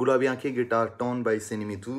गुलाबी आँखें guitar tone by सिनेमिथू